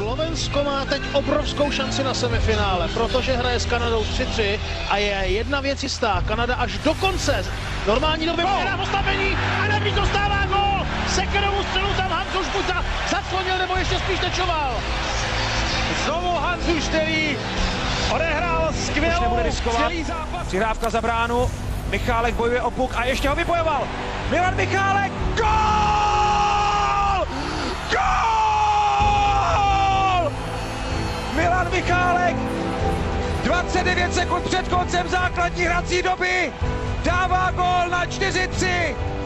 Slovensko má teď obrovskou šanci na semifinále, protože hraje s Kanadou 3-3 a je jedna věc jistá. Kanada až do konce normální doby oh. postavení a Nebrík dostává gol! Sekerovou střelu tam Hancuš buď za, zaclonil nebo ještě spíš tečoval. Znovu Hancuš, který odehrál skvělou nebude riskovat. celý zápas. Přihrávka za bránu, Michálek bojuje o puk a ještě ho vybojoval. Milan Michálek! Gol! 29 sekund před koncem základní hrací doby, dává gol na 4-3. Tak to je